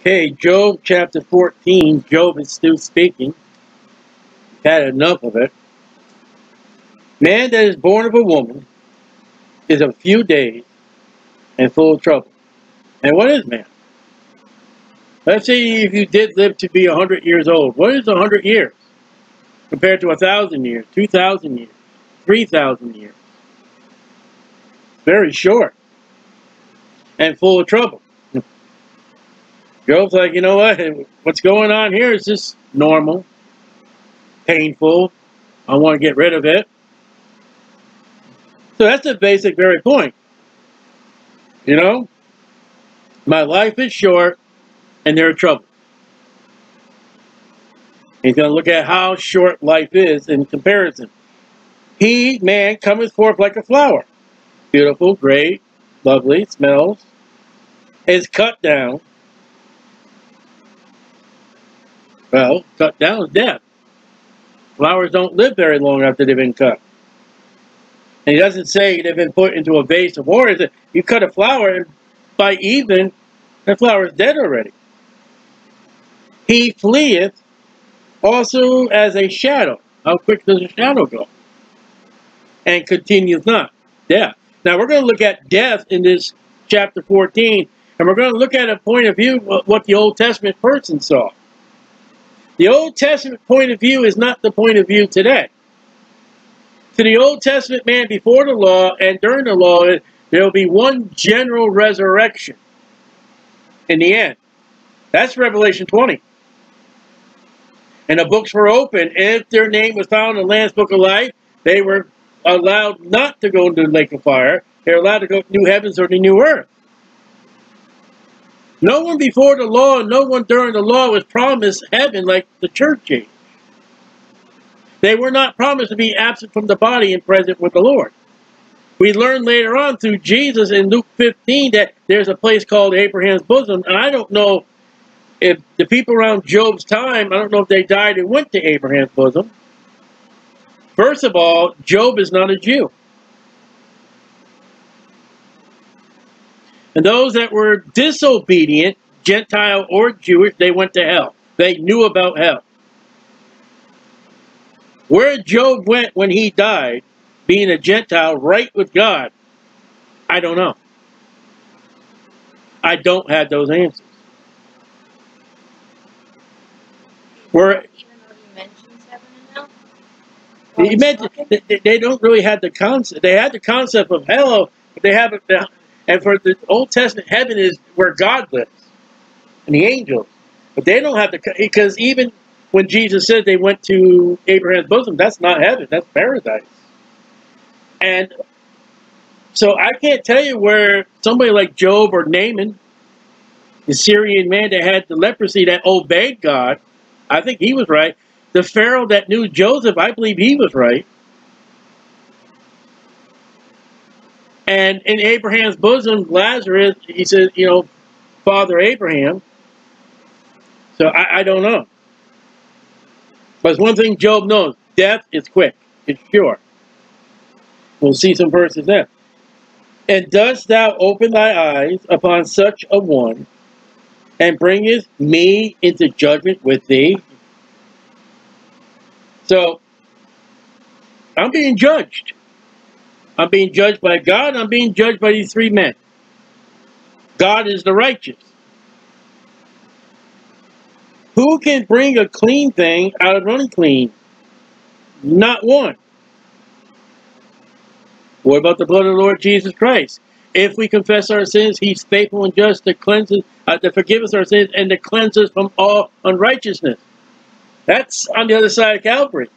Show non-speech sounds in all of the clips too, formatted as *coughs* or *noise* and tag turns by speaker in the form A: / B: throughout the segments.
A: Okay, Job chapter 14. Job is still speaking. Had enough of it. Man that is born of a woman is of few days and full of trouble. And what is man? Let's say if you did live to be 100 years old. What is 100 years? Compared to 1,000 years, 2,000 years, 3,000 years. Very short. And full of trouble. Job's like, you know what? What's going on here is just normal, painful. I want to get rid of it. So that's the basic very point. You know? My life is short and there are troubles. He's going to look at how short life is in comparison. He, man, cometh forth like a flower. Beautiful, great, lovely, smells. Is cut down. Well, cut down is death. Flowers don't live very long after they've been cut. And he doesn't say they've been put into a vase of water. You cut a flower, and by even, that flower is dead already. He fleeth also as a shadow. How quick does a shadow go? And continues not. Death. Now we're going to look at death in this chapter 14, and we're going to look at a point of view what the Old Testament person saw. The Old Testament point of view is not the point of view today. To the Old Testament man before the law and during the law, there will be one general resurrection in the end. That's Revelation 20. And the books were open. If their name was found in the Lamb's Book of Life, they were allowed not to go into the lake of fire. They're allowed to go to new heavens or the new earth. No one before the law, no one during the law was promised heaven like the church age. They were not promised to be absent from the body and present with the Lord. We learn later on through Jesus in Luke 15 that there's a place called Abraham's bosom, and I don't know if the people around Job's time, I don't know if they died and went to Abraham's bosom. First of all, Job is not a Jew. And those that were disobedient, Gentile or Jewish, they went to hell. They knew about hell. Where Job went when he died, being a Gentile, right with God, I don't know. I don't have those answers. Where he mentioned they, they don't really have the concept. They had the concept of hell, but they haven't. And for the Old Testament, heaven is where God lives and the angels. But they don't have to, because even when Jesus said they went to Abraham's bosom, that's not heaven, that's paradise. And so I can't tell you where somebody like Job or Naaman, the Syrian man that had the leprosy that obeyed God, I think he was right. The Pharaoh that knew Joseph, I believe he was right. And in Abraham's bosom, Lazarus, he says, you know, Father Abraham. So I, I don't know. But one thing Job knows, death is quick. It's sure. We'll see some verses there. And dost thou open thy eyes upon such a one, and bringest me into judgment with thee? So, I'm being judged. I'm being judged by God. I'm being judged by these three men. God is the righteous. Who can bring a clean thing out of unclean? Not one. What about the blood of the Lord Jesus Christ? If we confess our sins, he's faithful and just to cleanse us, uh, to forgive us our sins and to cleanse us from all unrighteousness. That's on the other side of Calvary.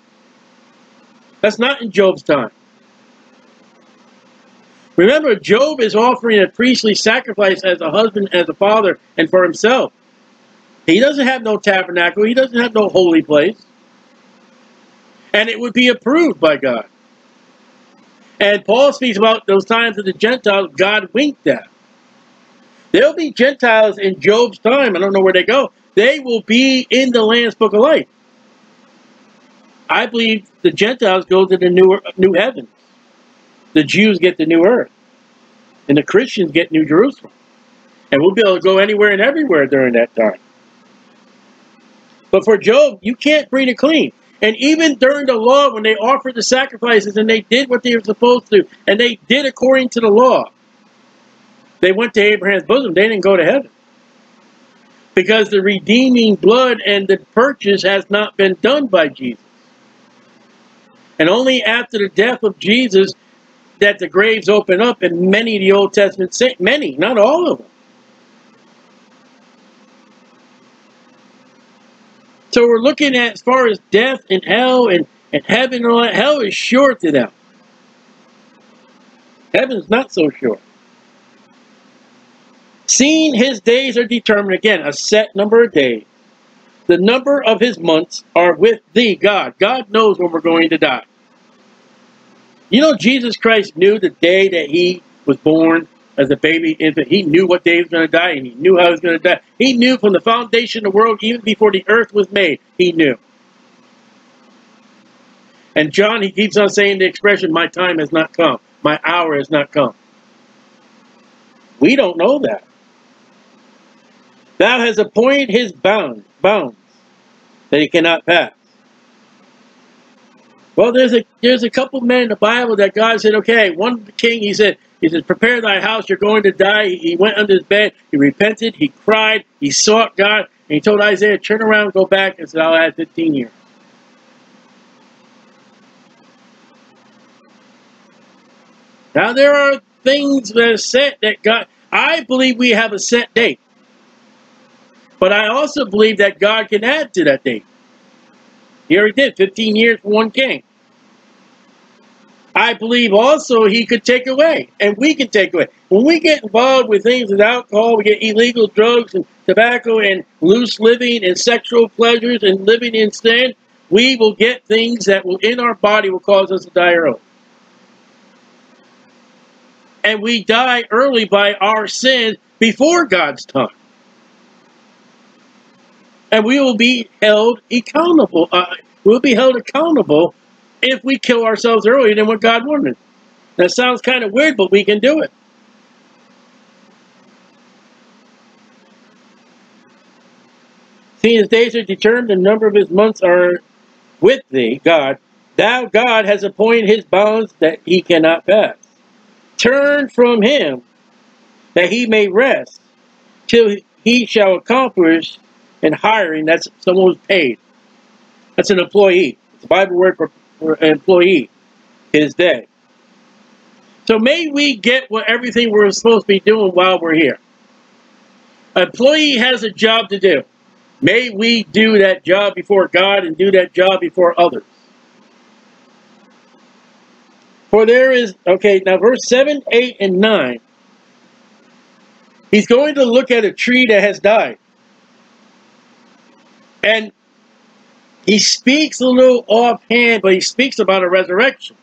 A: That's not in Job's time. Remember, Job is offering a priestly sacrifice as a husband, as a father, and for himself. He doesn't have no tabernacle. He doesn't have no holy place. And it would be approved by God. And Paul speaks about those times of the Gentiles God winked at. There'll be Gentiles in Job's time. I don't know where they go. They will be in the Lamb's Book of Life. I believe the Gentiles go to the new, new heavens the Jews get the new earth. And the Christians get New Jerusalem. And we'll be able to go anywhere and everywhere during that time. But for Job, you can't bring it clean. And even during the law, when they offered the sacrifices and they did what they were supposed to, and they did according to the law, they went to Abraham's bosom. They didn't go to heaven. Because the redeeming blood and the purchase has not been done by Jesus. And only after the death of Jesus that the graves open up and many of the Old Testament saints, many, not all of them. So we're looking at as far as death and hell and, and heaven and all that. Hell is sure to them. Heaven's not so sure. Seeing his days are determined, again, a set number of days. The number of his months are with thee, God. God knows when we're going to die. You know, Jesus Christ knew the day that he was born as a baby infant. He knew what day he was going to die, and he knew how he was going to die. He knew from the foundation of the world, even before the earth was made, he knew. And John, he keeps on saying the expression, my time has not come. My hour has not come. We don't know that. Thou has appointed his bound, bounds that he cannot pass. Well, there's a there's a couple men in the Bible that God said, okay, one king, he said, he said, prepare thy house, you're going to die. He went under his bed, he repented, he cried, he sought God, and he told Isaiah, turn around, go back, and said, I'll add 15 years. Now there are things that are set that God, I believe we have a set date. But I also believe that God can add to that date. He already did 15 years for one king. I believe also he could take away, and we can take away. When we get involved with things with alcohol, we get illegal drugs and tobacco and loose living and sexual pleasures and living in sin, we will get things that will in our body will cause us to die early. And we die early by our sin before God's time and we will be held accountable. Uh, we'll be held accountable if we kill ourselves earlier than what God wanted. That sounds kind of weird, but we can do it. See, his days are determined, the number of his months are with thee, God. Thou, God, has appointed his bounds that he cannot pass. Turn from him, that he may rest, till he shall accomplish and hiring, that's someone who's paid. That's an employee. A Bible word for, for employee. His day. So may we get what everything we're supposed to be doing while we're here. An employee has a job to do. May we do that job before God and do that job before others. For there is, okay, now verse 7, 8, and 9. He's going to look at a tree that has died. And he speaks a little offhand, but he speaks about a resurrection.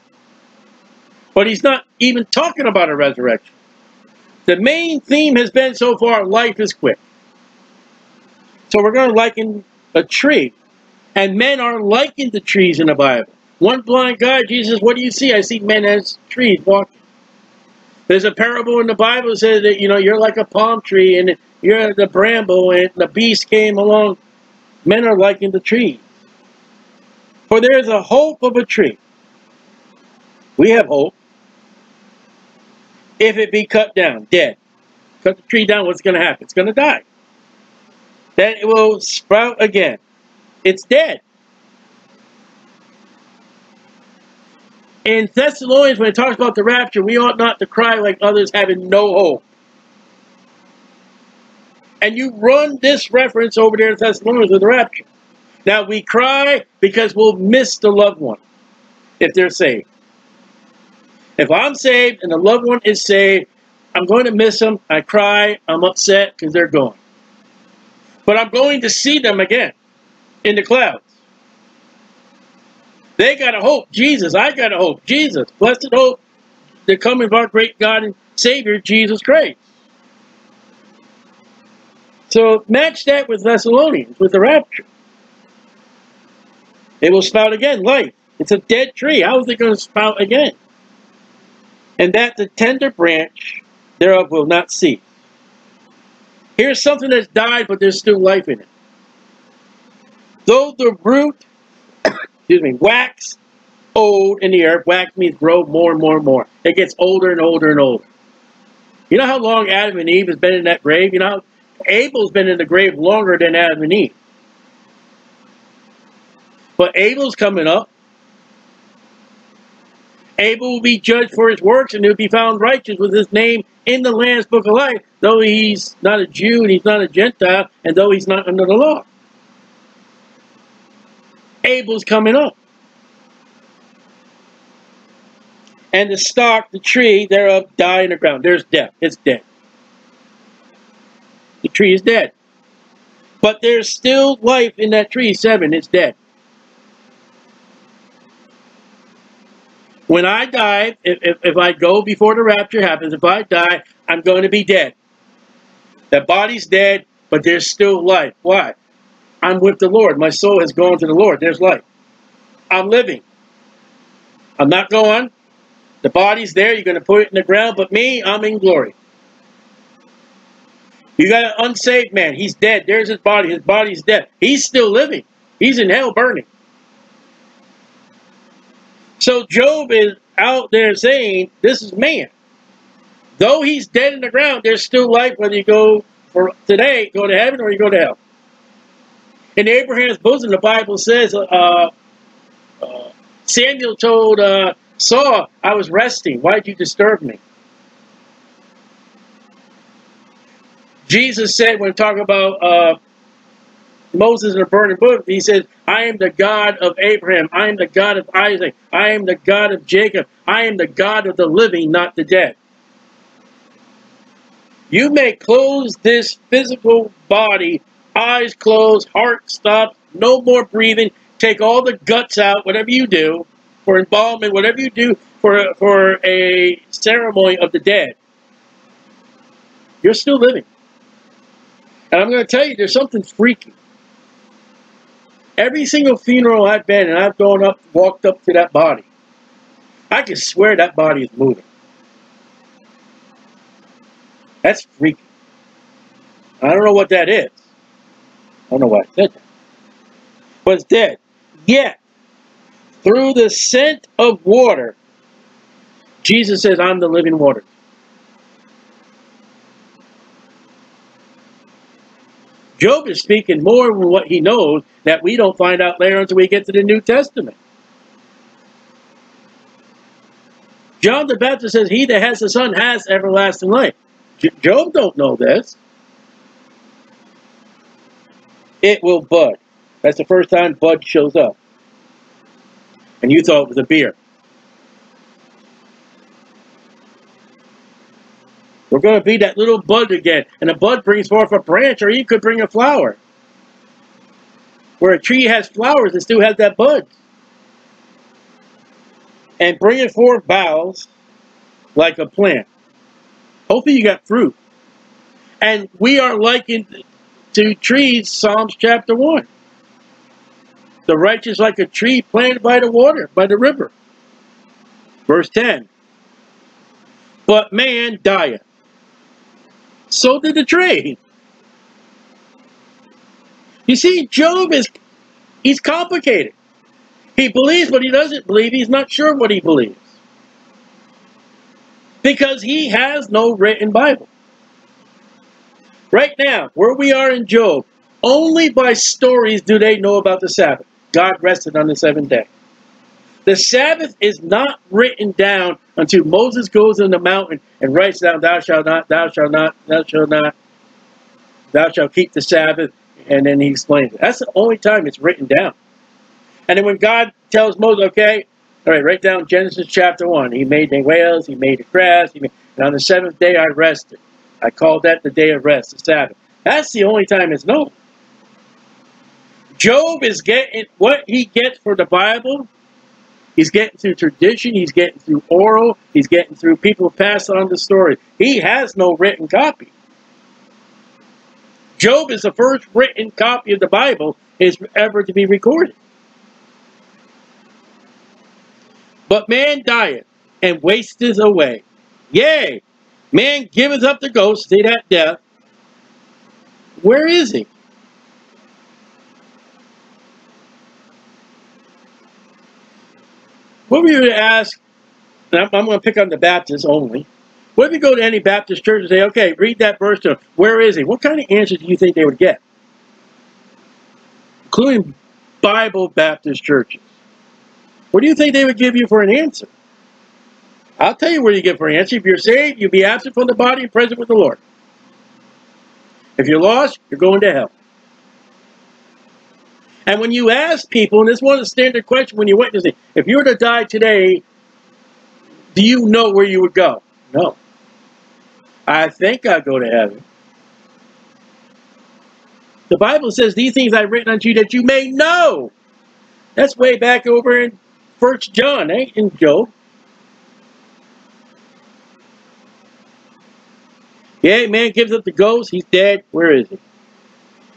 A: But he's not even talking about a resurrection. The main theme has been so far, life is quick. So we're going to liken a tree. And men are likened to trees in the Bible. One blind guy, Jesus, what do you see? I see men as trees walking. There's a parable in the Bible that says that, you know, you're like a palm tree and you're the bramble and the beast came along Men are likened to trees. For there is a hope of a tree. We have hope. If it be cut down, dead. Cut the tree down, what's going to happen? It's going to die. Then it will sprout again. It's dead. In Thessalonians, when it talks about the rapture, we ought not to cry like others having no hope and you run this reference over there in Thessalonians with the rapture. Now we cry because we'll miss the loved one if they're saved. If I'm saved and the loved one is saved, I'm going to miss them. I cry. I'm upset because they're gone. But I'm going to see them again in the clouds. They got a hope. Jesus, I got a hope. Jesus, blessed hope, the coming of our great God and Savior, Jesus Christ. So match that with Thessalonians, with the rapture. It will spout again, life. It's a dead tree. How is it going to spout again? And that the tender branch thereof will not cease. Here's something that's died, but there's still life in it. Though the root, *coughs* excuse me, wax old in the earth, wax means grow more and more and more. It gets older and older and older. You know how long Adam and Eve has been in that grave? You know Abel's been in the grave longer than Adam and Eve. But Abel's coming up. Abel will be judged for his works and he'll be found righteous with his name in the Lamb's Book of Life, though he's not a Jew and he's not a Gentile, and though he's not under the law. Abel's coming up. And the stock, the tree thereof, die in the ground. There's death. It's dead. The tree is dead. But there's still life in that tree. Seven, it's dead. When I die, if, if, if, I go before the rapture happens, if I die, I'm going to be dead. That body's dead, but there's still life. Why? I'm with the Lord. My soul has gone to the Lord. There's life. I'm living. I'm not going. The body's there. You're going to put it in the ground. But me, I'm in glory. You got an unsaved man. He's dead. There's his body. His body's dead. He's still living. He's in hell burning. So Job is out there saying, this is man. Though he's dead in the ground, there's still life whether you go for today, go to heaven, or you go to hell. In Abraham's bosom, the Bible says, uh, uh, Samuel told uh, Saul, I was resting. Why did you disturb me? Jesus said when talking about uh, Moses in the burning bush, he said, I am the God of Abraham. I am the God of Isaac. I am the God of Jacob. I am the God of the living, not the dead. You may close this physical body, eyes closed, heart stopped, no more breathing, take all the guts out, whatever you do, for embalming, whatever you do for, for a ceremony of the dead. You're still living. And I'm going to tell you, there's something freaky. Every single funeral I've been and I've gone up, walked up to that body, I can swear that body is moving. That's freaky. I don't know what that is. I don't know why I said that. But it's dead. Yet, through the scent of water, Jesus says, I'm the living water. Job is speaking more than what he knows that we don't find out later until we get to the New Testament. John the Baptist says, he that has the Son has everlasting life. Job don't know this. It will bud. That's the first time bud shows up. And you thought it was a beer. We're going to be that little bud again. And a bud brings forth a branch, or he could bring a flower. Where a tree has flowers, it still has that bud. And bringing forth boughs like a plant. Hopefully you got fruit. And we are likened to trees, Psalms chapter 1. The righteous like a tree planted by the water, by the river. Verse 10. But man dieth so did the trade. You see, Job is, he's complicated. He believes what he doesn't believe. He's not sure what he believes. Because he has no written Bible. Right now, where we are in Job, only by stories do they know about the Sabbath. God rested on the seventh day. The Sabbath is not written down until Moses goes in the mountain and writes down, thou shalt not, thou shalt not, thou shalt not, thou shalt keep the Sabbath, and then he explains it. That's the only time it's written down. And then when God tells Moses, okay, all right, write down Genesis chapter 1. He made the whales, he made the grass, he made, and on the seventh day I rested. I called that the day of rest, the Sabbath. That's the only time it's known. Job is getting what he gets for the Bible He's getting through tradition. He's getting through oral. He's getting through people pass on the story. He has no written copy. Job is the first written copy of the Bible is ever to be recorded. But man dieth and wasteth away. Yea, man giveth up the ghost, see that death, Where is he? What were you to ask? I'm, I'm going to pick on the Baptists only. What if you go to any Baptist church and say, okay, read that verse to him. Where is he? What kind of answers do you think they would get? Including Bible Baptist churches. What do you think they would give you for an answer? I'll tell you where you get for an answer. If you're saved, you'll be absent from the body and present with the Lord. If you're lost, you're going to hell. And when you ask people, and this one is a standard question when you're witnessing, if you were to die today, do you know where you would go? No. I think I'll go to heaven. The Bible says, these things I've written unto you that you may know. That's way back over in First John, ain't in Job. Yeah, man gives up the ghost. He's dead. Where is he?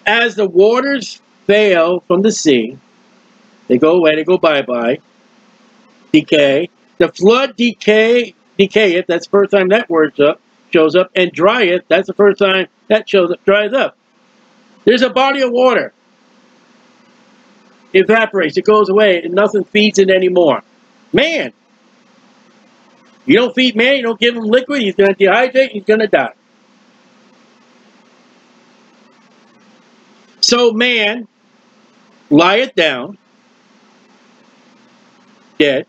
A: As the waters fail from the sea, they go away, they go bye-bye, decay. The flood decay, decayeth, that's the first time that word's up, shows up, and dryeth, that's the first time that shows up, dries up. There's a body of water. Evaporates, it goes away, and nothing feeds it anymore. Man, you don't feed man, you don't give him liquid, he's going to dehydrate, he's going to die. So man lieth down, dead,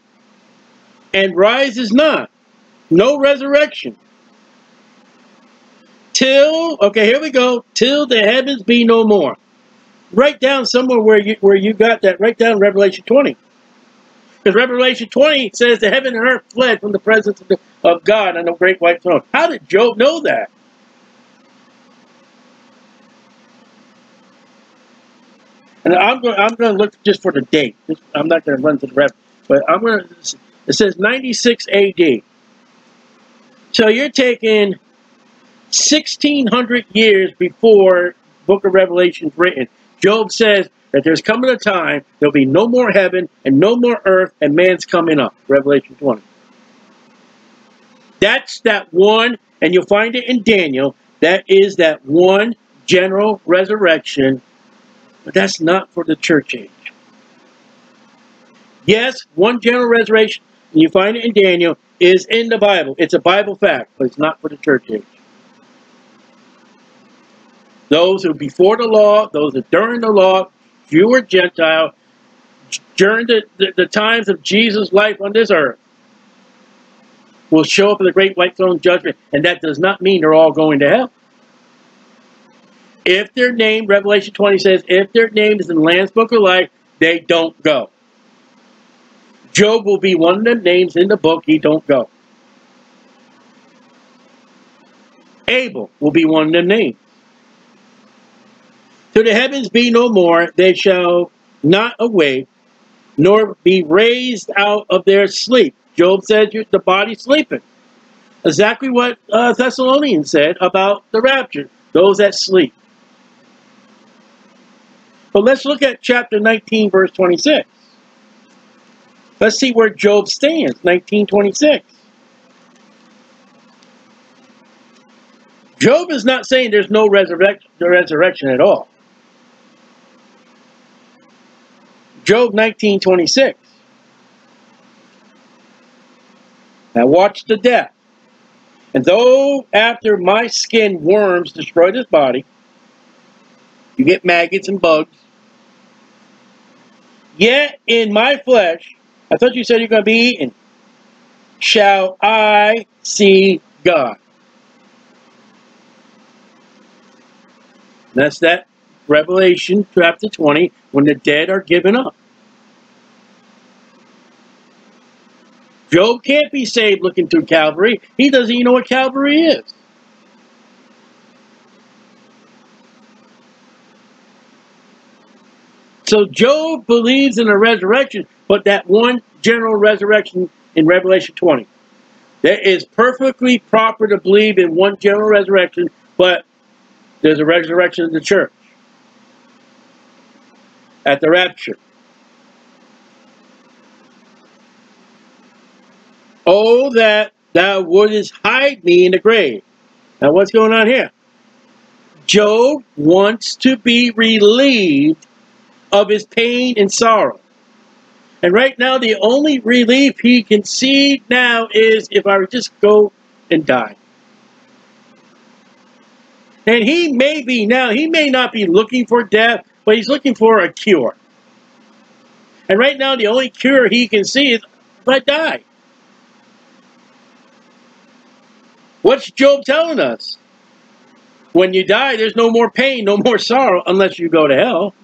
A: and rises not. No resurrection. Till, okay, here we go. Till the heavens be no more. Write down somewhere where you where you got that. Write down Revelation 20. Because Revelation 20 says the heaven and earth fled from the presence of, the, of God on the great white throne. How did Job know that? And I'm going. I'm going to look just for the date. I'm not going to run to the reference, but I'm going to. It says 96 A.D. So you're taking 1600 years before Book of Revelation is written. Job says that there's coming a time there'll be no more heaven and no more earth, and man's coming up. Revelation 20. That's that one, and you'll find it in Daniel. That is that one general resurrection but that's not for the church age. Yes, one general resurrection, and you find it in Daniel, is in the Bible. It's a Bible fact, but it's not for the church age. Those who before the law, those who during the law, Jew or Gentile, during the, the, the times of Jesus' life on this earth, will show up in the great white throne judgment, and that does not mean they're all going to hell. If their name, Revelation 20 says, if their name is in the Lamb's Book of Life, they don't go. Job will be one of the names in the book, he don't go. Abel will be one of the names. To the heavens be no more, they shall not awake, nor be raised out of their sleep. Job said the body sleeping. Exactly what uh, Thessalonians said about the rapture, those that sleep. But let's look at chapter 19, verse 26. Let's see where Job stands, 1926. Job is not saying there's no resurrection, resurrection at all. Job 1926. Now watch the death. And though after my skin worms destroyed his body, you get maggots and bugs, Yet in my flesh, I thought you said you're going to be eaten, shall I see God. That's that Revelation chapter 20, when the dead are given up. Job can't be saved looking through Calvary. He doesn't even know what Calvary is. So Job believes in a resurrection, but that one general resurrection in Revelation 20. That is perfectly proper to believe in one general resurrection, but there's a resurrection of the church at the rapture. Oh, that thou wouldest hide me in the grave. Now, what's going on here? Job wants to be relieved of his pain and sorrow. And right now, the only relief he can see now is if I would just go and die. And he may be now, he may not be looking for death, but he's looking for a cure. And right now, the only cure he can see is I die. What's Job telling us? When you die, there's no more pain, no more sorrow, unless you go to hell.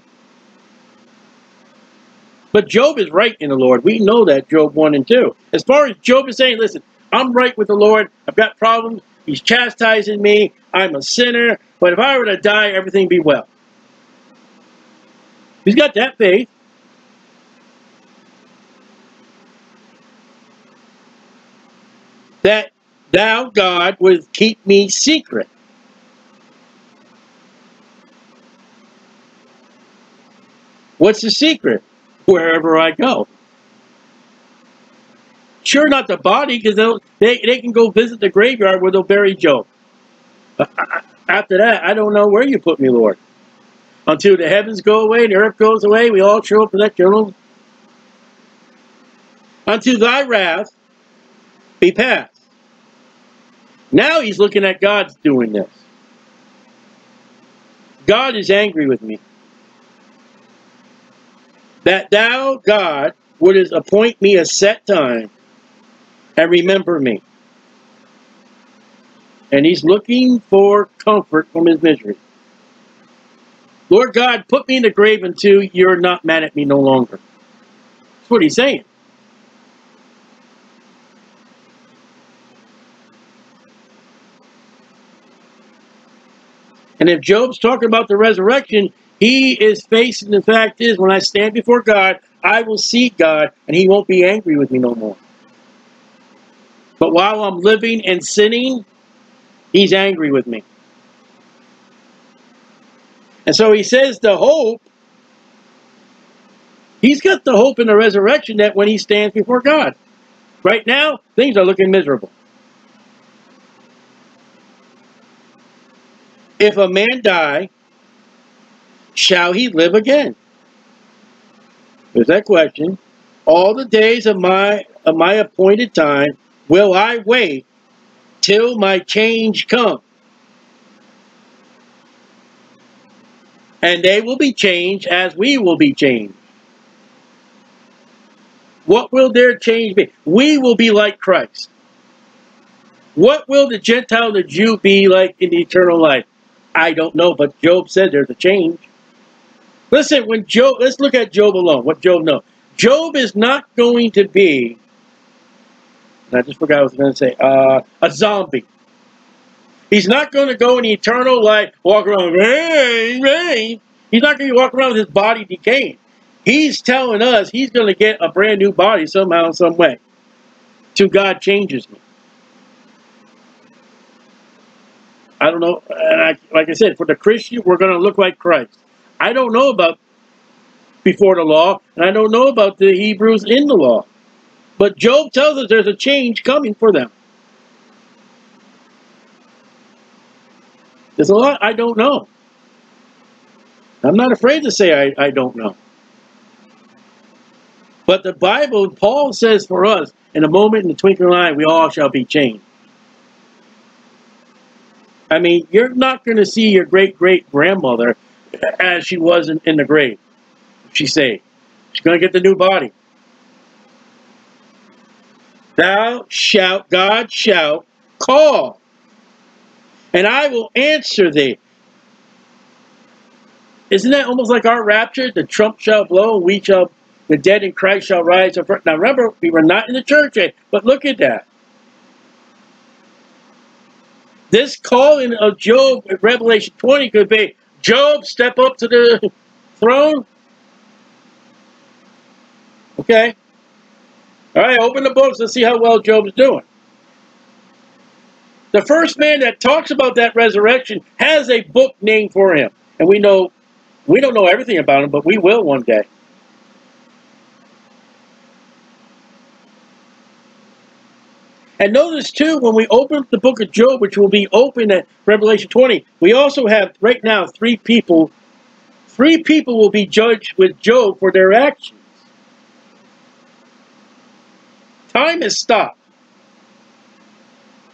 A: But Job is right in the Lord. We know that, Job 1 and 2. As far as Job is saying, listen, I'm right with the Lord. I've got problems. He's chastising me. I'm a sinner. But if I were to die, everything be well. He's got that faith. That thou, God, would keep me secret. What's the secret? Wherever I go. Sure, not the body, because they, they can go visit the graveyard where they'll bury Job. *laughs* After that, I don't know where you put me, Lord. Until the heavens go away, the earth goes away, we all show up in that journal. Until thy wrath be passed. Now he's looking at God's doing this. God is angry with me. That thou, God, wouldst appoint me a set time and remember me. And he's looking for comfort from his misery. Lord God, put me in the grave until you're not mad at me no longer. That's what he's saying. And if Job's talking about the resurrection, he is facing the fact is when I stand before God, I will see God and he won't be angry with me no more. But while I'm living and sinning, he's angry with me. And so he says the hope, he's got the hope in the resurrection that when he stands before God. Right now, things are looking miserable. If a man die, shall he live again? There's that question. All the days of my of my appointed time will I wait till my change come. And they will be changed as we will be changed. What will their change be? We will be like Christ. What will the Gentile, and the Jew be like in the eternal life? I don't know, but Job said there's a change. Listen, when Job, let's look at Job alone, what Job knows. Job is not going to be, I just forgot what I was going to say, uh, a zombie. He's not going to go in eternal life, walk around, rain, rain. He's not going to walk around with his body decaying. He's telling us he's going to get a brand new body somehow, some way. Till God changes me. I don't know. I, like I said, for the Christian, we're going to look like Christ. I don't know about before the law, and I don't know about the Hebrews in the law. But Job tells us there's a change coming for them. There's a lot I don't know. I'm not afraid to say I, I don't know. But the Bible, Paul says for us, in a moment, in the twinkling of an eye, we all shall be changed. I mean, you're not going to see your great-great-grandmother as she was in, in the grave. She say, She's going to get the new body. Thou shalt, God shall call, and I will answer thee. Isn't that almost like our rapture? The trump shall blow, we shall, the dead in Christ shall rise up. Now remember, we were not in the church yet, but look at that. This calling of Job in Revelation 20 could be, Job, step up to the throne. Okay. All right, open the books and see how well Job's doing. The first man that talks about that resurrection has a book named for him. And we know, we don't know everything about him, but we will one day. And notice too, when we open the book of Job, which will be open at Revelation 20, we also have right now three people. Three people will be judged with Job for their actions. Time is stopped.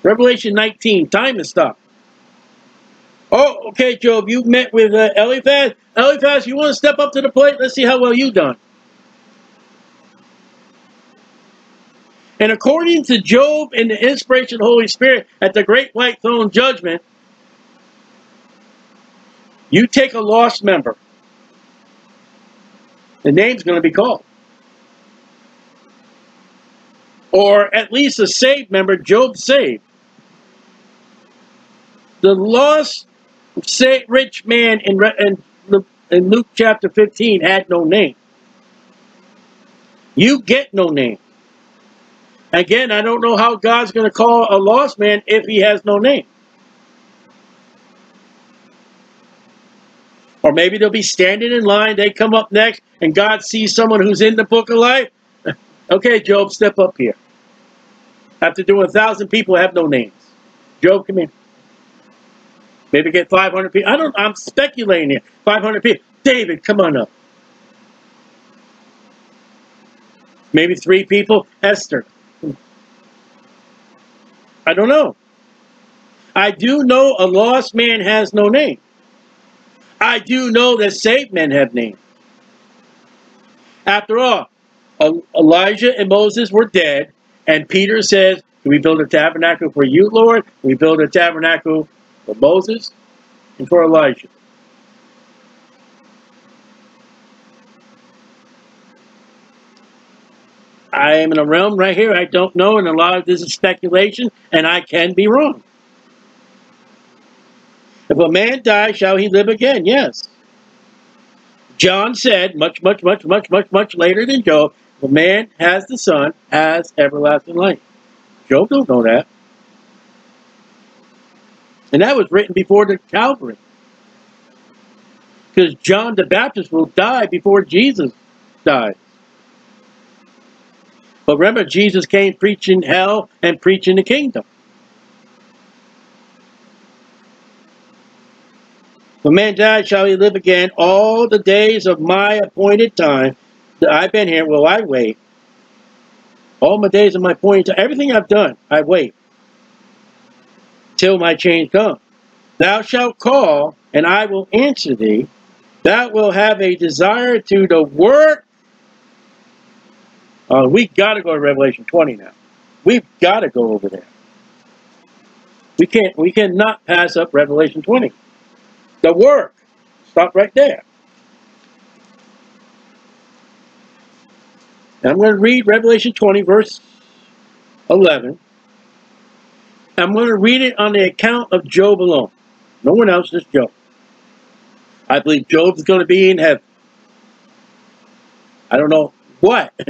A: Revelation 19, time is stopped. Oh, okay, Job, you met with uh, Eliphaz. Eliphaz, you want to step up to the plate? Let's see how well you done. And according to Job and the inspiration of the Holy Spirit at the great white throne judgment, you take a lost member. The name's going to be called. Or at least a saved member, Job saved. The lost rich man in, in, in Luke chapter 15 had no name. You get no name. Again, I don't know how God's going to call a lost man if he has no name. Or maybe they'll be standing in line, they come up next, and God sees someone who's in the book of life. *laughs* okay, Job, step up here. After doing a thousand people have no names. Job, come in. Maybe get 500 people. I don't, I'm speculating here. 500 people. David, come on up. Maybe three people. Esther. I don't know. I do know a lost man has no name. I do know that saved men have names. After all, Elijah and Moses were dead, and Peter says, Can we build a tabernacle for you, Lord? Can we build a tabernacle for Moses and for Elijah. I am in a realm right here I don't know, and a lot of this is speculation, and I can be wrong. If a man die, shall he live again? Yes. John said, much, much, much, much, much, much later than Job, a man has the Son, has everlasting life. Job don't know that. And that was written before the Calvary. Because John the Baptist will die before Jesus died. But remember, Jesus came preaching hell and preaching the kingdom. When man dies, shall he live again. All the days of my appointed time that I've been here will I wait. All my days of my appointed time, everything I've done, I wait till my change come. Thou shalt call, and I will answer thee. Thou will have a desire to the work. Uh, we got to go to Revelation 20 now. We've got to go over there. We can't. We cannot pass up Revelation 20. The work. Stop right there. I'm going to read Revelation 20, verse 11. I'm going to read it on the account of Job alone. No one else, just Job. I believe Job's going to be in heaven. I don't know what. *laughs*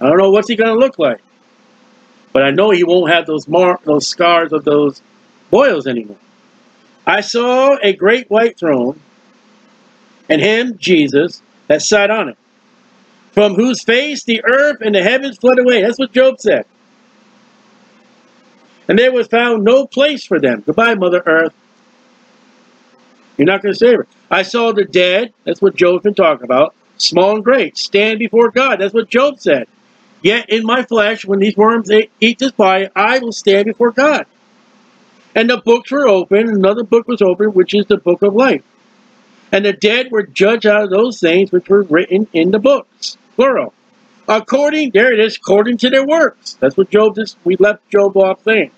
A: I don't know what's he going to look like. But I know he won't have those mar those scars of those boils anymore. I saw a great white throne, and him, Jesus, that sat on it, from whose face the earth and the heavens fled away. That's what Job said. And there was found no place for them. Goodbye, Mother Earth. You're not going to save her. I saw the dead. That's what Job's been talking about. Small and great. Stand before God. That's what Job said. Yet in my flesh, when these worms eat this body, I will stand before God. And the books were open. Another book was open, which is the book of life. And the dead were judged out of those things which were written in the books. Plural. According, there it is, according to their works. That's what Job just, we left Job off saying.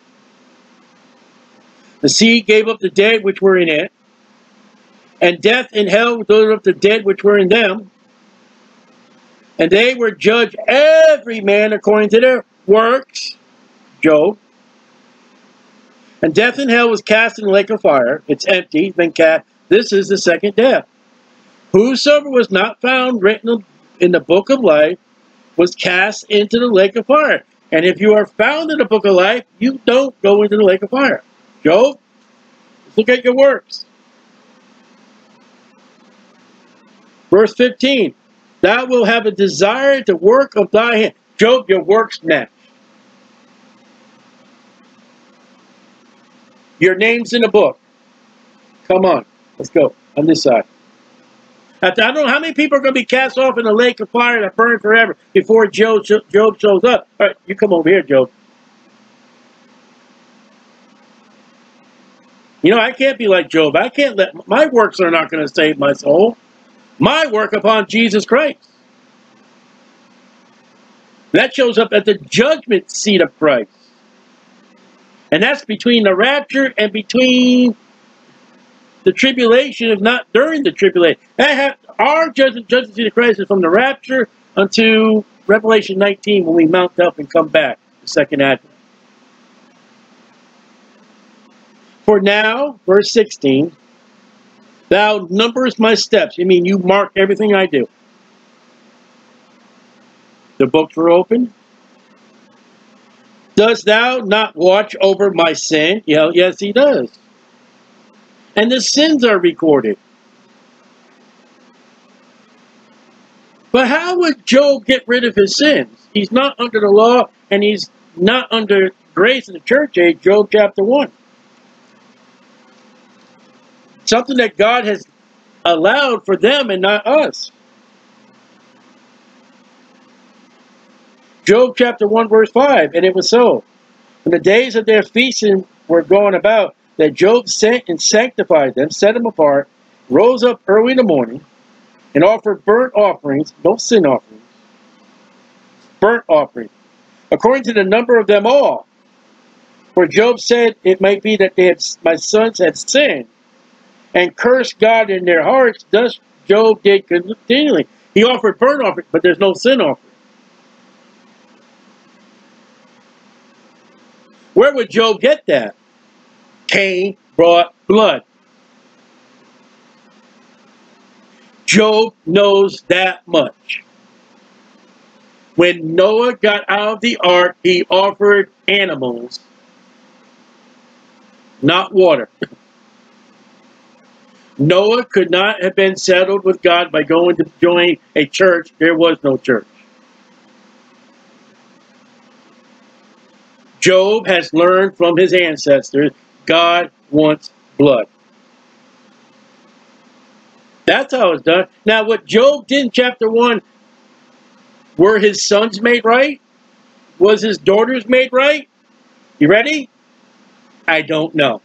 A: The sea gave up the dead which were in it, and death and hell delivered up the dead which were in them. And they were judged every man according to their works. Job. And death and hell was cast in the lake of fire. It's empty, been cast. This is the second death. Whosoever was not found written in the book of life was cast into the lake of fire. And if you are found in the book of life, you don't go into the lake of fire. Job, look at your works. Verse 15, Thou will have a desire to work of thy hand. Job, your works match. Your name's in the book. Come on. Let's go. On this side. I don't know how many people are going to be cast off in the lake of fire that burn forever before Job, Job shows up. All right, you come over here, Job. You know, I can't be like Job. I can't let my works are not going to save my soul. My work upon Jesus Christ. That shows up at the judgment seat of Christ. And that's between the rapture and between the tribulation, if not during the tribulation. Have, our judgment, judgment seat of Christ is from the rapture unto Revelation 19 when we mount up and come back, the second advent. For now, verse 16, thou numbers my steps. You mean you mark everything I do. The books were open. Does thou not watch over my sin? Yeah, yes, he does. And the sins are recorded. But how would Job get rid of his sins? He's not under the law and he's not under grace in the church age, Job chapter 1. Something that God has allowed for them and not us. Job chapter 1 verse 5, and it was so. When the days of their feasting were going about, that Job sent and sanctified them, set them apart, rose up early in the morning, and offered burnt offerings, no sin offerings, burnt offerings, according to the number of them all. For Job said, it might be that they had, my sons had sinned, and cursed God in their hearts. Thus Job did continually. He offered burnt offerings, but there's no sin offering. Where would Job get that? Cain brought blood. Job knows that much. When Noah got out of the ark, he offered animals, not water. *laughs* Noah could not have been settled with God by going to join a church. There was no church. Job has learned from his ancestors, God wants blood. That's how it's done. Now, what Job did in chapter 1, were his sons made right? Was his daughters made right? You ready? I don't know.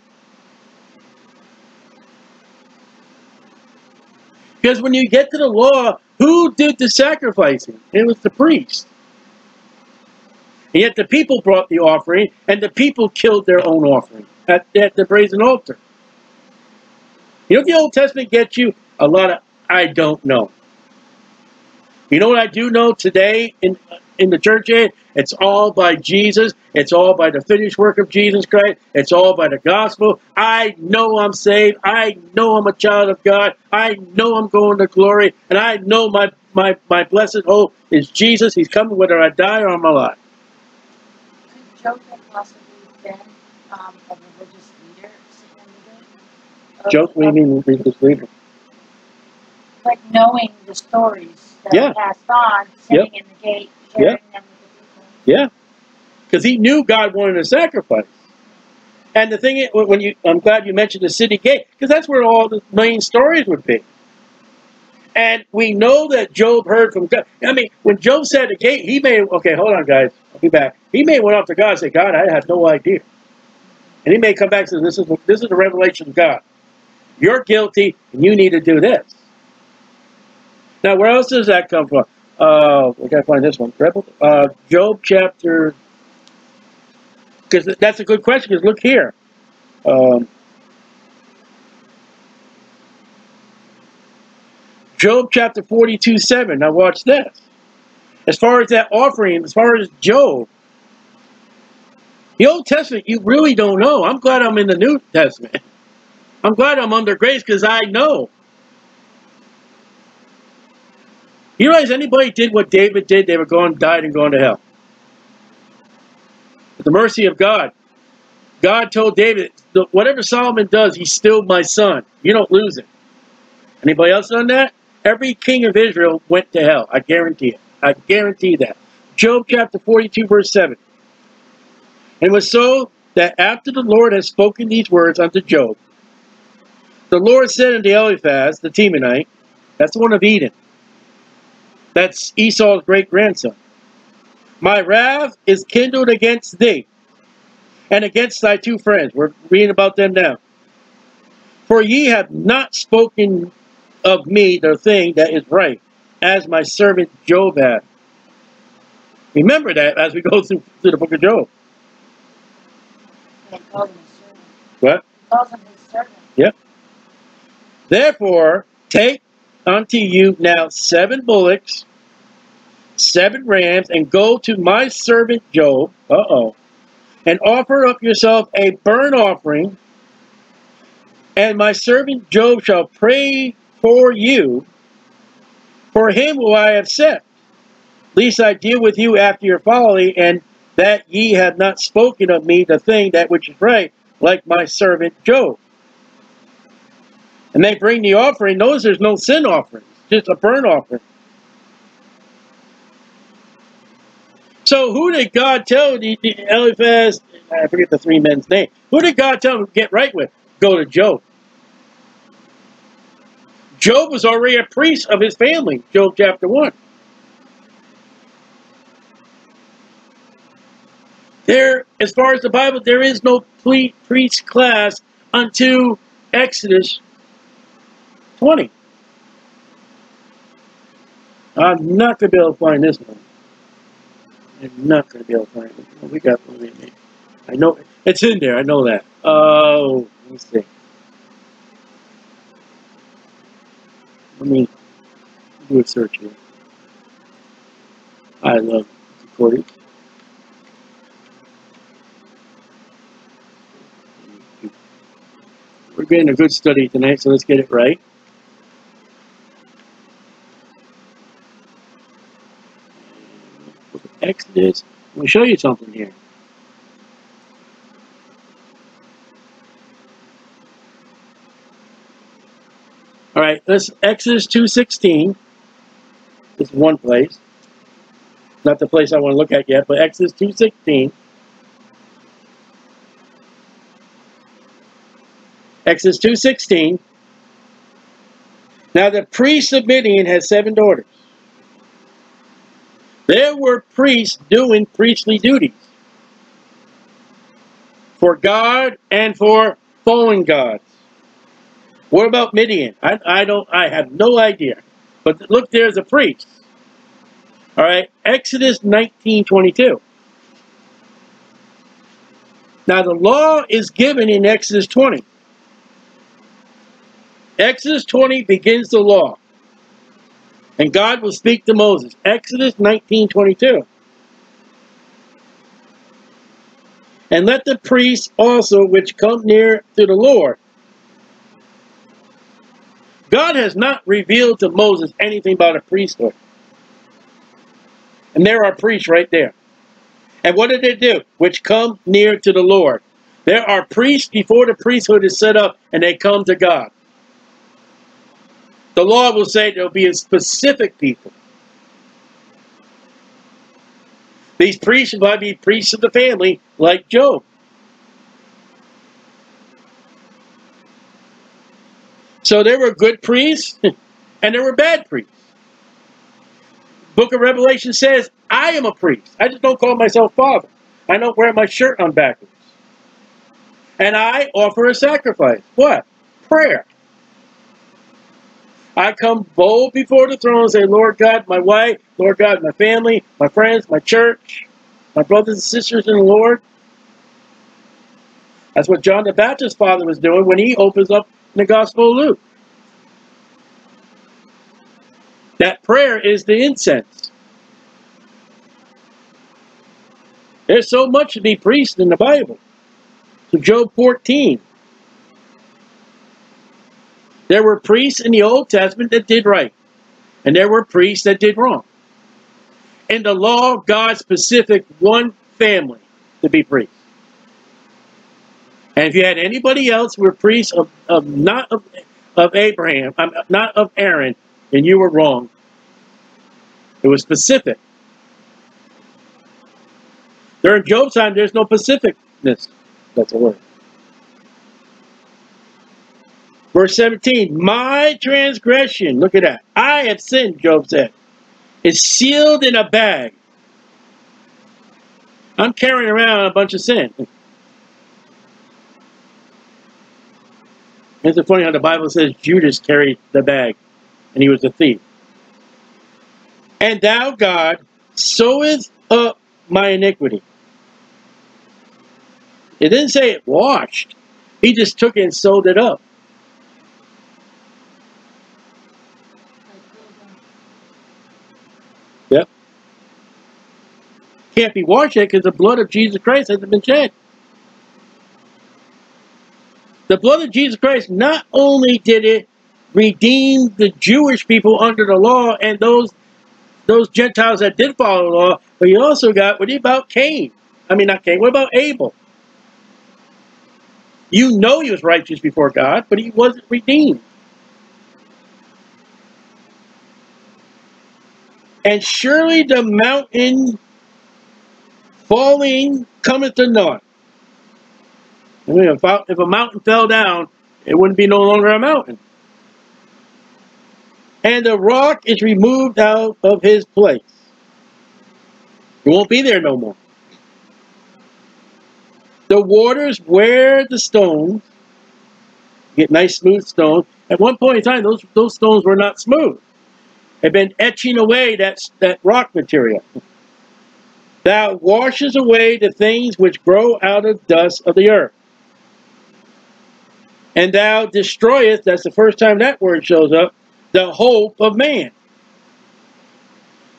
A: Because when you get to the law, who did the sacrificing? It was the priest. And yet the people brought the offering, and the people killed their own offering at, at the brazen altar. You know the Old Testament gets you? A lot of, I don't know. You know what I do know today in in the church age? It's all by Jesus. It's all by the finished work of Jesus Christ. It's all by the gospel. I know I'm saved. I know I'm a child of God. I know I'm going to glory. And I know my, my, my blessed hope is Jesus. He's coming whether I die or I'm alive.
B: Job have possibly been um, a religious leader
A: do mean religious leader?
B: Like knowing the stories that
A: yeah.
B: passed on, sitting yep. in the gate, sharing
A: yep.
B: them with the people.
A: Yeah, because he knew God wanted a sacrifice. And the thing is, when you, I'm glad you mentioned the city gate, because that's where all the main stories would be. And we know that Job heard from God. I mean, when Job said the gate, he may, okay, hold on, guys. I'll be back. He may went off to God and say, God, I have no idea. And he may come back and say, this is, this is the revelation of God. You're guilty, and you need to do this. Now, where else does that come from? Uh, we got to find this one. Uh, Job chapter, because that's a good question, because look here. Um, Job chapter 42, 7. Now watch this. As far as that offering, as far as Job, the Old Testament, you really don't know. I'm glad I'm in the New Testament. I'm glad I'm under grace because I know. You realize anybody did what David did, they were going, died and going to hell. With the mercy of God. God told David, whatever Solomon does, he's still my son. You don't lose it. Anybody else done that? Every king of Israel went to hell. I guarantee it. I guarantee that. Job chapter 42, verse 7. And it was so that after the Lord had spoken these words unto Job, the Lord said unto Eliphaz the Temanite, that's the one of Edom, that's Esau's great grandson, My wrath is kindled against thee and against thy two friends. We're reading about them now. For ye have not spoken of me the thing that is right, as my servant Job hath. Remember that as we go *laughs* through, through the book of Job.
B: And calls him his servant.
A: What?
B: Calls him his servant.
A: Yep. Therefore, take unto you now seven bullocks, seven rams, and go to my servant Job, uh-oh, and offer up yourself a burnt offering, and my servant Job shall pray for you. For him will I accept, lest I deal with you after your folly, and that ye have not spoken of me the thing that which is right, like my servant Job. And they bring the offering. Notice there's no sin offering, just a burnt offering. So who did God tell Eliphaz? I forget the three men's name. Who did God tell him to get right with? Go to Job. Job was already a priest of his family. Job chapter one. There, as far as the Bible, there is no priest class until Exodus 20. I'm not going to be able to find this one. I'm not going to be able to find it. We got one in there. I know it's in there. I know that. Oh, let me see. Let me do a search here. I love recording. We're getting a good study tonight, so let's get it right. Exodus. Let me show you something here. All right, let's Exodus 2.16 is one place. Not the place I want to look at yet, but Exodus 2.16. Exodus 2.16. Now the priest of Midian had seven daughters. There were priests doing priestly duties for God and for fallen gods. What about Midian? I, I don't. I have no idea. But look, there's a priest. All right, Exodus 19:22. Now the law is given in Exodus 20. Exodus 20 begins the law. And God will speak to Moses. Exodus 19:22. And let the priests also which come near to the Lord. God has not revealed to Moses anything about a priesthood. And there are priests right there. And what did they do? Which come near to the Lord. There are priests before the priesthood is set up and they come to God. The law will say there'll be a specific people. These priests might be priests of the family, like Job. So there were good priests *laughs* and there were bad priests. Book of Revelation says, I am a priest. I just don't call myself father. I don't wear my shirt on backwards. And I offer a sacrifice. What? Prayer. I come bold before the throne and say, Lord God, my wife, Lord God, my family, my friends, my church, my brothers and sisters in the Lord. That's what John the Baptist's father was doing when he opens up the Gospel of Luke. That prayer is the incense. There's so much to be priest in the Bible. So Job 14. There were priests in the Old Testament that did right. And there were priests that did wrong. In the law, God specific one family to be priests. And if you had anybody else who were priests of, of not of, of Abraham, not of Aaron, then you were wrong. It was specific. During Job's time, there's no specificness. That's a word. Verse 17, my transgression, look at that. I have sinned, Job said, It's sealed in a bag. I'm carrying around a bunch of sin. It's funny how the Bible says Judas carried the bag and he was a thief. And thou, God, sewest up my iniquity. It didn't say it washed. He just took it and sewed it up. Can't be washed yet because the blood of Jesus Christ hasn't been shed. The blood of Jesus Christ not only did it redeem the Jewish people under the law and those those Gentiles that did follow the law, but you also got what about Cain? I mean not Cain, what about Abel? You know he was righteous before God, but he wasn't redeemed. And surely the mountain falling cometh to naught. If, if a mountain fell down, it wouldn't be no longer a mountain. And the rock is removed out of his place. It won't be there no more. The waters wear the stones. Get nice smooth stones. At one point in time, those, those stones were not smooth. They've been etching away that, that rock material. Thou washes away the things which grow out of dust of the earth. And thou destroyest, that's the first time that word shows up, the hope of man.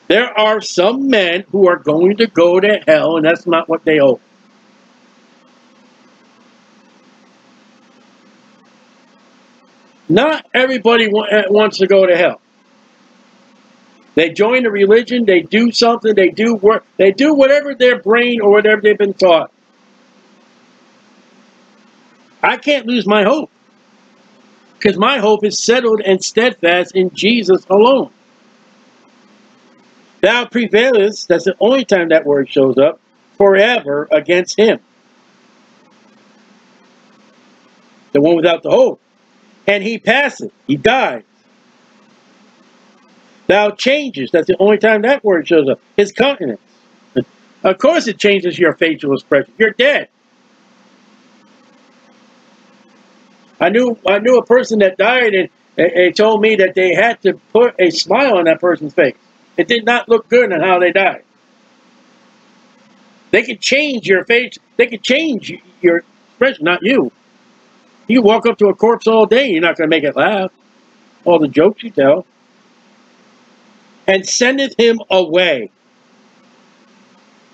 A: There are some men who are going to go to hell, and that's not what they hope. Not everybody wants to go to hell. They join a religion, they do something, they do work, they do whatever their brain or whatever they've been taught. I can't lose my hope. Because my hope is settled and steadfast in Jesus alone. Thou prevailest, that's the only time that word shows up, forever against him. The one without the hope and he passeth. He dies. Thou changes. That's the only time that word shows up. His countenance. Of course it changes your facial expression. You're dead. I knew I knew a person that died and they told me that they had to put a smile on that person's face. It did not look good on how they died. They could change your face. They could change your expression, not you. You walk up to a corpse all day, you're not going to make it laugh. All the jokes you tell. And sendeth him away.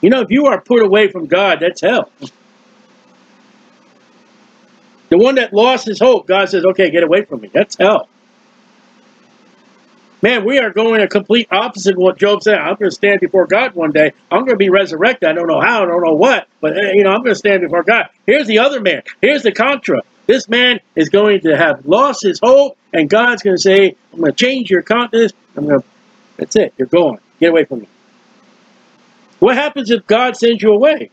A: You know, if you are put away from God, that's hell. The one that lost his hope, God says, okay, get away from me. That's hell. Man, we are going a complete opposite of what Job said. I'm going to stand before God one day. I'm going to be resurrected. I don't know how, I don't know what, but you know, I'm going to stand before God. Here's the other man. Here's the contra. This man is going to have lost his hope, and God's going to say, I'm going to change your countenance. I'm going to, that's it. You're going. Get away from me. What happens if God sends you away?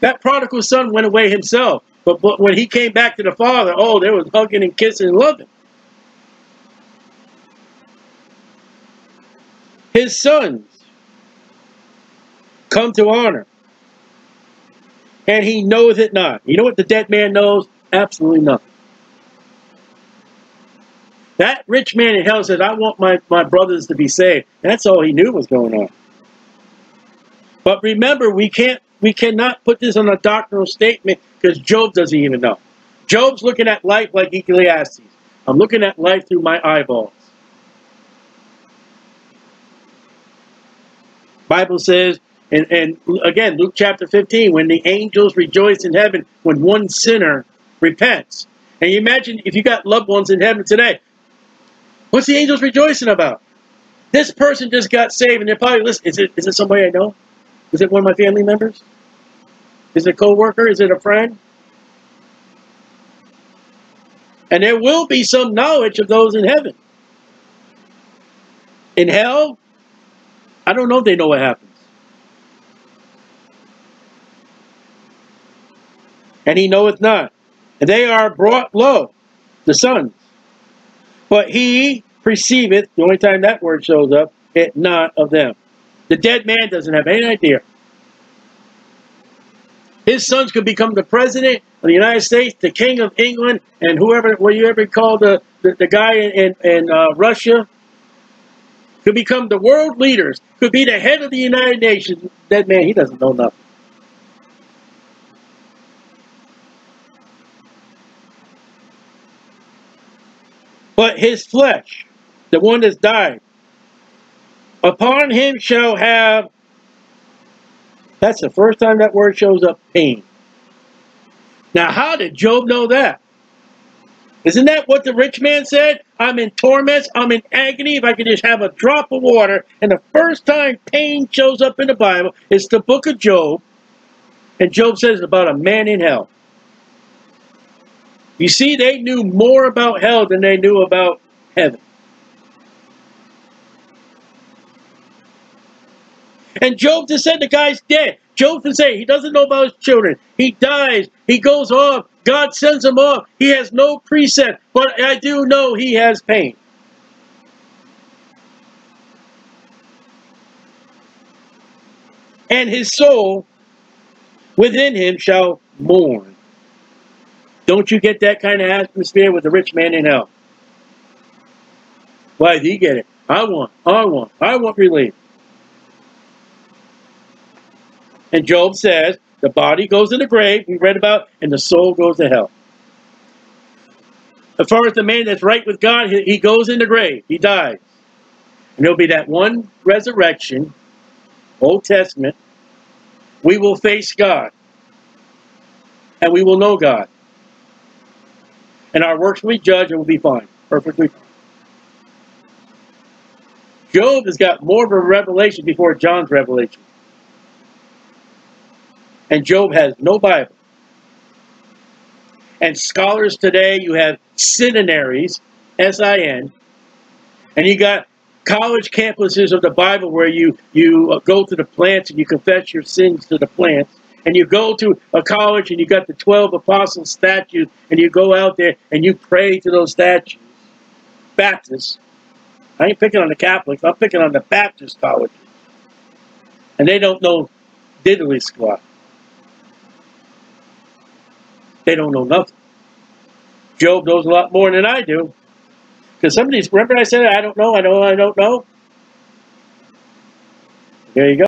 A: That prodigal son went away himself. But, but when he came back to the father, oh, there was hugging and kissing and loving. His sons come to honor and he knows it not. You know what the dead man knows? Absolutely nothing. That rich man in hell said, I want my, my brothers to be saved. That's all he knew was going on. But remember, we can't we cannot put this on a doctrinal statement because Job doesn't even know. Job's looking at life like Ecclesiastes. I'm looking at life through my eyeballs. Bible says and, and again, Luke chapter 15, when the angels rejoice in heaven when one sinner repents. And you imagine if you got loved ones in heaven today, What's the angels rejoicing about? This person just got saved and they're probably listening. Is it, is it somebody I know? Is it one of my family members? Is it a co-worker? Is it a friend? And there will be some knowledge of those in heaven. In hell, I don't know if they know what happens. And he knoweth not. And they are brought low, the sons. But he perceiveth, the only time that word shows up, it not of them. The dead man doesn't have any idea. His sons could become the president of the United States, the king of England, and whoever, what you ever call the, the, the guy in, in, uh, Russia, could become the world leaders, could be the head of the United Nations. Dead man, he doesn't know nothing. But his flesh, the one that's died, upon him shall have, that's the first time that word shows up, pain. Now, how did Job know that? Isn't that what the rich man said? I'm in torments. I'm in agony. If I could just have a drop of water. And the first time pain shows up in the Bible is the book of Job. And Job says about a man in hell. You see, they knew more about hell than they knew about heaven. And Job just said the guy's dead. Job can say he doesn't know about his children. He dies. He goes off. God sends him off. He has no precept. But I do know he has pain. And his soul within him shall mourn. Don't you get that kind of atmosphere with the rich man in hell? Why did he get it? I want, I want, I want relief. And Job says, the body goes in the grave, we read about, and the soul goes to hell. As far as the man that's right with God, he goes in the grave. He dies. And there'll be that one resurrection, Old Testament. We will face God. And we will know God. And our works will be judged and will be fine. Perfectly fine. Job has got more of a revelation before John's revelation. And Job has no Bible. And scholars today, you have seminaries, S-I-N, and you got college campuses of the Bible where you, you go to the plants and you confess your sins to the plants. And you go to a college and you got the 12 apostles statues and you go out there and you pray to those statues. Baptists. I ain't picking on the Catholics. I'm picking on the Baptist colleges. And they don't know diddly squat. They don't know nothing. Job knows a lot more than I do. Because some of these, remember I said, I don't know, I don't know, I don't know? There you go.